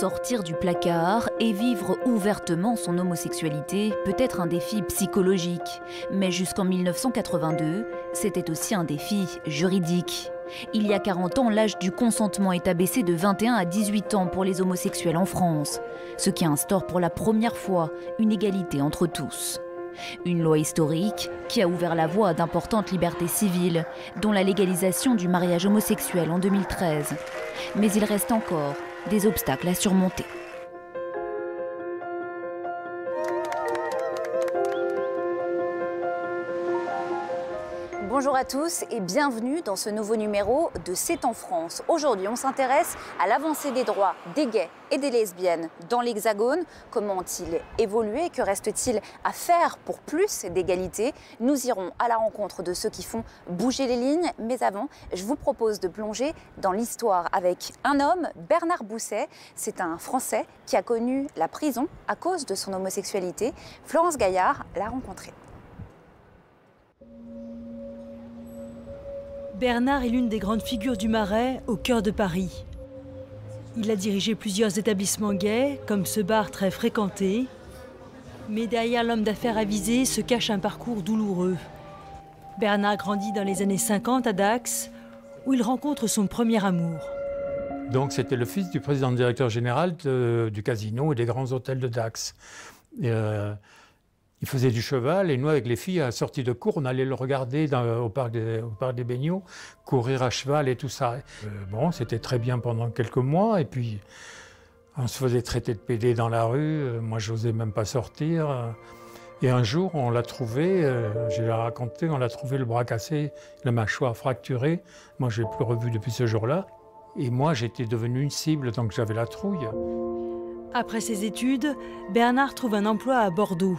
Sortir du placard et vivre ouvertement son homosexualité peut être un défi psychologique, mais jusqu'en 1982, c'était aussi un défi juridique. Il y a 40 ans, l'âge du consentement est abaissé de 21 à 18 ans pour les homosexuels en France, ce qui instaure pour la première fois une égalité entre tous. Une loi historique qui a ouvert la voie à d'importantes libertés civiles, dont la légalisation du mariage homosexuel en 2013. Mais il reste encore des obstacles à surmonter. Bonjour à tous et bienvenue dans ce nouveau numéro de C'est en France. Aujourd'hui, on s'intéresse à l'avancée des droits des gays et des lesbiennes dans l'Hexagone. Comment ont-ils évolué? Que reste-t-il à faire pour plus d'égalité? Nous irons à la rencontre de ceux qui font bouger les lignes. Mais avant, je vous propose de plonger dans l'histoire avec un homme, Bernard Bousset. C'est un Français qui a connu la prison à cause de son homosexualité. Florence Gaillard l'a rencontré. Bernard est l'une des grandes figures du Marais au cœur de Paris. Il a dirigé plusieurs établissements gays, comme ce bar très fréquenté. Mais derrière l'homme d'affaires avisé se cache un parcours douloureux. Bernard grandit dans les années 50 à Dax, où il rencontre son premier amour. Donc c'était le fils du président directeur général du casino et des grands hôtels de Dax. Euh, il faisait du cheval et nous, avec les filles, à la sortie de cours, on allait le regarder au, parc des, au courir à cheval et tout ça. Euh, bon, c'était très bien pendant quelques mois et puis on se faisait traiter de pédé dans la rue. Euh, moi, je n'osais même pas sortir. Et un jour, on l'a trouvé, euh, je l'ai raconté, on l'a trouvé le bras cassé, la mâchoire fracturée. Moi, je l'ai plus revu depuis ce jour-là. Et moi, j'étais devenu une cible, donc j'avais la trouille. Après ses études, Bernard trouve un emploi à Bordeaux.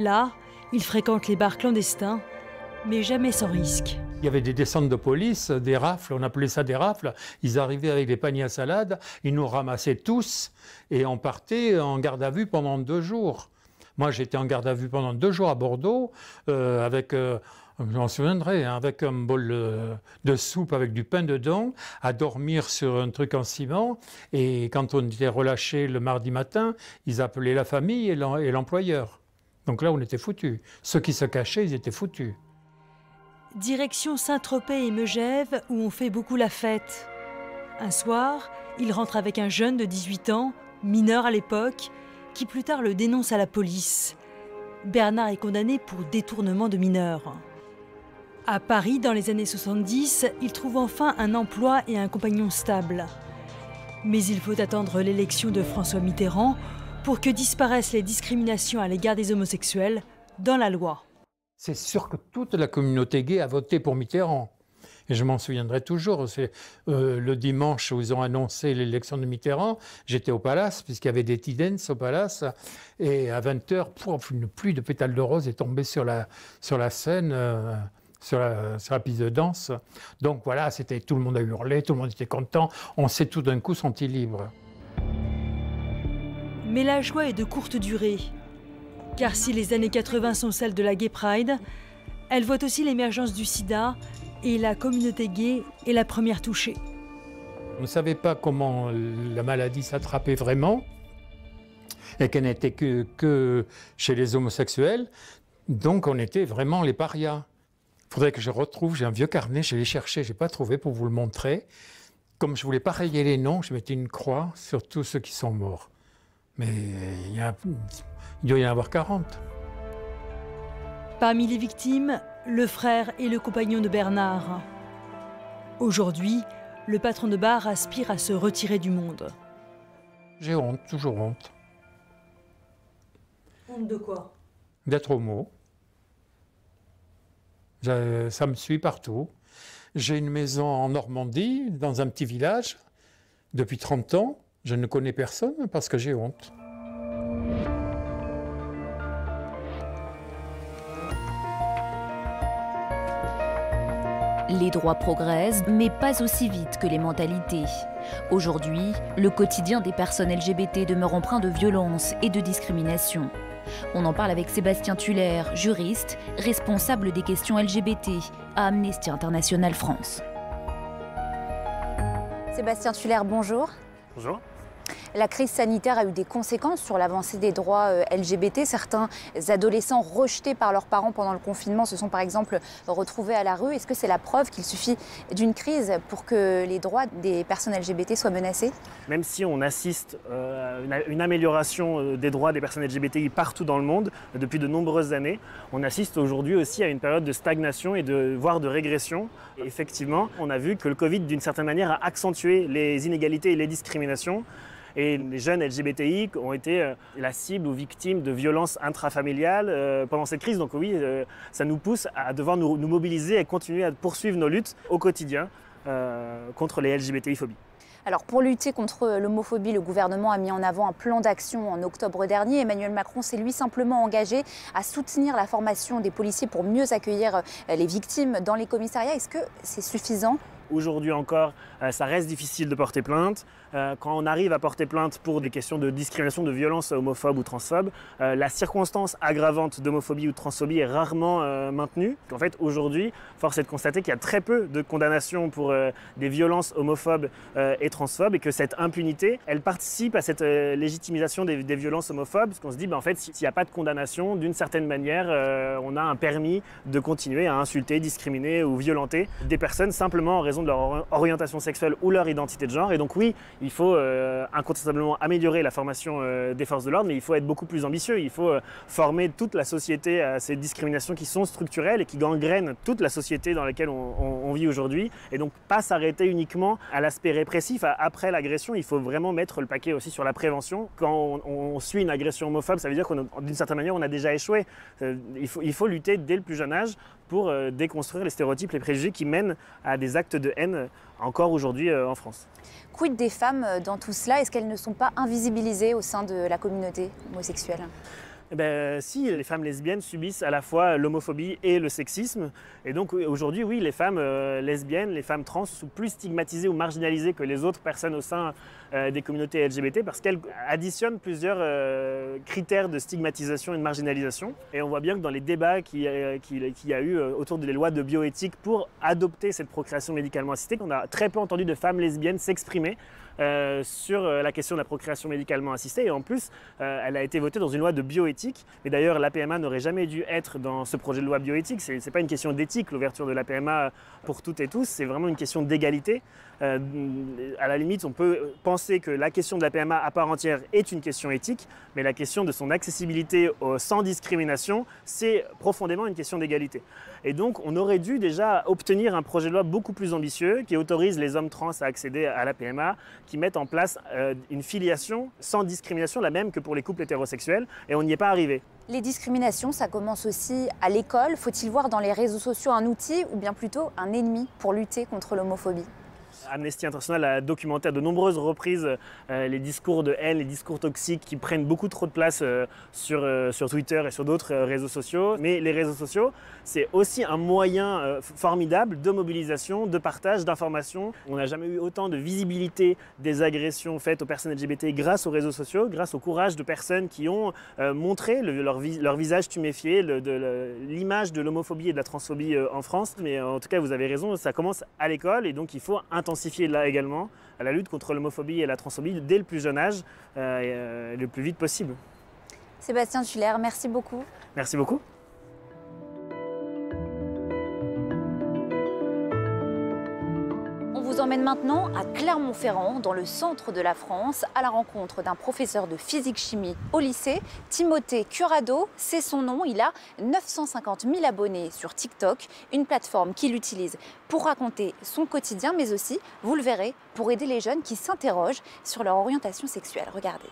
Là, il fréquente les bars clandestins, mais jamais sans risque. Il y avait des descentes de police, des rafles, on appelait ça des rafles. Ils arrivaient avec des paniers à salade, ils nous ramassaient tous et on partait en garde à vue pendant deux jours. Moi, j'étais en garde à vue pendant deux jours à Bordeaux euh, avec. Euh, je m'en souviendrai, hein, avec un bol de soupe avec du pain dedans, à dormir sur un truc en ciment. Et quand on était relâché le mardi matin, ils appelaient la famille et l'employeur. Donc là, on était foutus. Ceux qui se cachaient, ils étaient foutus. Direction Saint-Tropez et Megève, où on fait beaucoup la fête. Un soir, il rentre avec un jeune de 18 ans, mineur à l'époque, qui plus tard le dénonce à la police. Bernard est condamné pour détournement de mineurs. À Paris, dans les années 70, il trouve enfin un emploi et un compagnon stable. Mais il faut attendre l'élection de François Mitterrand pour que disparaissent les discriminations à l'égard des homosexuels dans la loi. C'est sûr que toute la communauté gay a voté pour Mitterrand. Et je m'en souviendrai toujours. Euh, le dimanche où ils ont annoncé l'élection de Mitterrand. J'étais au Palace, puisqu'il y avait des Tidens au Palace. Et à 20h, une pluie de pétales de rose est tombée sur la, sur la scène. Euh, sur la, sur la, piste de danse. Donc voilà, c'était tout le monde a hurlé, tout le monde était content. On s'est tout d'un coup senti libre. Mais la joie est de courte durée. Car si les années 80 sont celles de la Gay Pride, elles voient aussi l'émergence du sida et la communauté gay est la première touchée. On ne savait pas comment la maladie s'attrapait vraiment et qu'elle n'était que, que, chez les homosexuels. Donc on était vraiment les parias. Il faudrait que je retrouve, j'ai un vieux carnet, je l'ai cherché, je n'ai pas trouvé pour vous le montrer. Comme je voulais pas rayer les noms, je mettais une croix sur tous ceux qui sont morts. Mais il, y a, il doit y en avoir 40. Parmi les victimes, le frère et le compagnon de Bernard. Aujourd'hui, le patron de bar aspire à se retirer du monde. J'ai honte, toujours honte. Honte de quoi? D'être homo. Ça me suit partout. J'ai une maison en Normandie, dans un petit village, depuis 30 ans. Je ne connais personne parce que j'ai honte. Les droits progressent, mais pas aussi vite que les mentalités. Aujourd'hui, le quotidien des personnes LGBT demeure empreint de violence et de discrimination. On en parle avec Sébastien Tuller, juriste, responsable des questions LGBT à Amnesty International France. Sébastien Tuller, bonjour. Bonjour. La crise sanitaire a eu des conséquences sur l'avancée des droits euh, LGBT. Certains adolescents rejetés par leurs parents pendant le confinement se sont par exemple retrouvés à la rue. Est-ce que c'est la preuve qu'il suffit d'une crise pour que les droits des personnes LGBT soient menacés? Même si on assiste euh, à une amélioration euh, des droits des personnes LGBTI partout dans le monde depuis de nombreuses années, on assiste aujourd'hui aussi à une période de stagnation et de voire de régression. effectivement, on a vu que le Covid d'une certaine manière a accentué les inégalités et les discriminations. Et les jeunes LGBTI ont été euh, la cible ou victime de violences intrafamiliales euh, pendant cette crise. Donc oui, euh, ça nous pousse à devoir nous, mobiliser et continuer à poursuivre nos luttes au quotidien contre les LGBTI-phobies. Alors pour lutter contre l'homophobie, le gouvernement a mis en avant un plan d'action en octobre dernier. Emmanuel Macron s'est lui simplement engagé à soutenir la formation des policiers pour mieux accueillir les victimes dans les commissariats. Est-ce que c'est suffisant Aujourd'hui encore, ça reste difficile de porter plainte. Euh, quand on arrive à porter plainte pour des questions de discrimination, de violence homophobe ou transphobe, euh, la circonstance aggravante d'homophobie ou transphobie est rarement euh, maintenue. En fait, aujourd'hui, force est de constater qu'il y a très peu de condamnations pour des violences homophobes et transphobes et que cette impunité, elle participe à cette légitimisation des, violences homophobes, parce qu'on se dit, ben, en fait, s'il n'y a pas de condamnation, d'une certaine manière, on a un permis de continuer à insulter, discriminer ou violenter des personnes simplement en raison de leur orientation sexuelle ou leur identité de genre. Et donc oui, il faut euh, incontestablement améliorer la formation euh, des forces de l'ordre, mais il faut être beaucoup plus ambitieux. Il faut euh, former toute la société à ces discriminations qui sont structurelles et qui gangrènent toute la société dans laquelle on, vit aujourd'hui. Et donc pas s'arrêter uniquement à l'aspect répressif après l'agression. Il faut vraiment mettre le paquet aussi sur la prévention. Quand on, suit une agression homophobe, ça veut dire qu'on d'une certaine manière on a déjà échoué. Il faut, il faut lutter dès le plus jeune âge pour déconstruire les stéréotypes, les préjugés qui mènent à des actes de haine encore aujourd'hui en France. Quid des femmes euh, dans tout cela? Est-ce qu'elles ne sont pas invisibilisées au sein de la communauté homosexuelle? Eh ben, si, les femmes lesbiennes subissent à la fois l'homophobie et le sexisme. Et donc aujourd'hui, oui, les femmes euh, lesbiennes, les femmes trans sont plus stigmatisées ou marginalisées que les autres personnes au sein euh, des communautés LGBT parce qu'elles additionnent plusieurs euh, critères de stigmatisation et de marginalisation. Et on voit bien que dans les débats qu'il y, a eu autour des lois de bioéthique pour adopter cette procréation médicalement assistée, on a très peu entendu de femmes lesbiennes s'exprimer euh, sur euh, la question de la procréation médicalement assistée. Et en plus, euh, elle a été votée dans une loi de bioéthique. Et d'ailleurs, la PMA n'aurait jamais dû être dans ce projet de loi bioéthique. Ce n'est pas une question d'éthique, l'ouverture de la PMA pour toutes et tous. C'est vraiment une question d'égalité. À la limite, on peut penser que la question de la PMA à part entière est une question éthique, mais la question de son accessibilité sans discrimination, c'est profondément une question d'égalité. Et donc, on aurait dû déjà obtenir un projet de loi beaucoup plus ambitieux qui autorise les hommes trans à accéder à la PMA, qui mettent en place euh, une filiation sans discrimination, la même que pour les couples hétérosexuels, et on n'y est pas arrivé. Les discriminations, ça commence aussi à l'école. Faut-il voir dans les réseaux sociaux un outil ou bien plutôt un ennemi pour lutter contre l'homophobie? Amnesty International a documenté à de nombreuses reprises euh, les discours de haine, les discours toxiques qui prennent beaucoup trop de place euh, sur, euh, sur Twitter et sur d'autres réseaux sociaux. Mais les réseaux sociaux, c'est aussi un moyen formidable de mobilisation, de partage d'informations. On n'a jamais eu autant de visibilité des agressions faites aux personnes LGBT grâce aux réseaux sociaux, grâce au courage de personnes qui ont montré leur, leur, visage tuméfié, l'image de l'homophobie et de la transphobie en France. Mais en tout cas, vous avez raison, ça commence à l'école et donc il faut intensifier là également la lutte contre l'homophobie et la transphobie dès le plus jeune âge, euh, et, euh, le plus vite possible. Sébastien Schuller, merci beaucoup. Merci beaucoup. Maintenant à Clermont-Ferrand, dans le centre de la France, à la rencontre d'un professeur de physique-chimie au lycée, Timothée Curado. C'est son nom. Il a 950 000 abonnés sur TikTok, une plateforme qu'il utilise pour raconter son quotidien, mais aussi, vous le verrez, pour aider les jeunes qui s'interrogent sur leur orientation sexuelle. Regardez.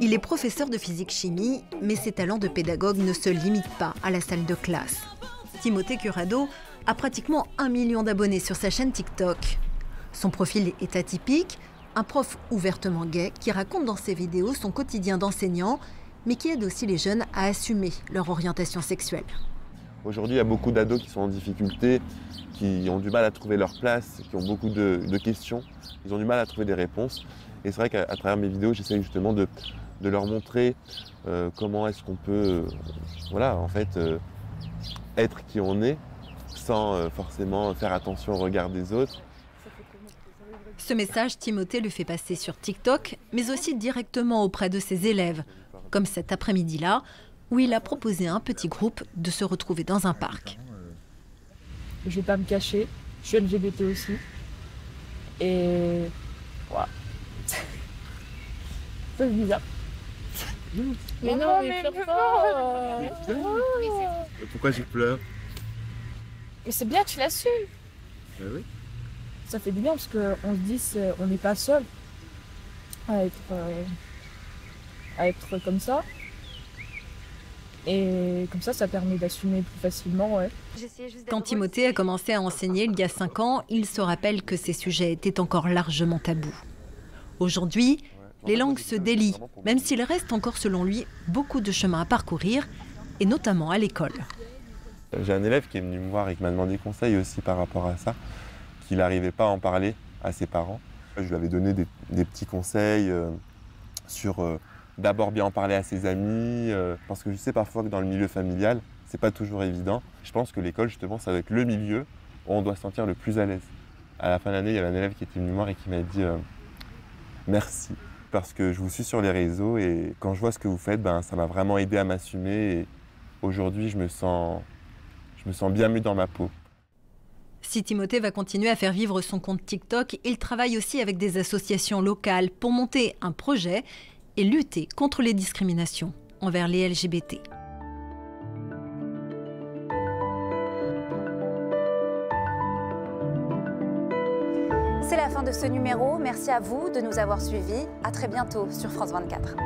Il est professeur de physique-chimie, mais ses talents de pédagogue ne se limitent pas à la salle de classe. Timothée Curado a pratiquement un million d'abonnés sur sa chaîne TikTok. Son profil est atypique, un prof ouvertement gay qui raconte dans ses vidéos son quotidien d'enseignant, mais qui aide aussi les jeunes à assumer leur orientation sexuelle. Aujourd'hui, il y a beaucoup d'ados qui sont en difficulté, qui ont du mal à trouver leur place, qui ont beaucoup de, questions, ils ont du mal à trouver des réponses. Et c'est vrai qu'à travers mes vidéos, j'essaie justement de, leur montrer euh, comment est-ce qu'on peut, euh, voilà, en fait, euh, être qui on est sans euh, forcément faire attention au regard des autres. Ce message, Timothée le fait passer sur TikTok, mais aussi directement auprès de ses élèves, comme cet après-midi-là, où il a proposé à un petit groupe de se retrouver dans un parc. Je vais pas me cacher, je suis LGBT aussi. Et. Voilà. C'est bizarre. Mais non, mais pleure pas Pourquoi je pleure? Mais c'est bien, tu l'assumes Ben oui. Ça fait du bien parce qu'on se dit c'est- on n'est pas seul à être, euh, à être comme ça. Et comme ça, ça permet d'assumer plus facilement, ouais. Quand Timothée a commencé à enseigner il y a 5 ans, il se rappelle que ces sujets étaient encore largement tabous. Aujourd'hui, les langues se délient, même s'il reste encore selon lui beaucoup de chemin à parcourir, et notamment à l'école. J'ai un élève qui est venu me voir et qui m'a demandé conseil aussi par rapport à ça, qu'il n'arrivait pas à en parler à ses parents. Je lui avais donné des, petits conseils euh, sur euh, d'abord bien en parler à ses amis, euh, parce que je sais parfois que dans le milieu familial, c'est pas toujours évident. Je pense que l'école, justement, ça va être le milieu où on doit se sentir le plus à l'aise. À la fin de l'année, il y avait un élève qui était venu me voir et qui m'a dit merci, parce que je vous suis sur les réseaux et quand je vois ce que vous faites, ben, ça m'a vraiment aidé à m'assumer. Et aujourd'hui, je me sens je me sens bien mieux dans ma peau. Si Timothée va continuer à faire vivre son compte TikTok, il travaille aussi avec des associations locales pour monter un projet et lutter contre les discriminations envers les LGBT. C'est la fin de ce numéro. Merci à vous de nous avoir suivis. À très bientôt sur France 24.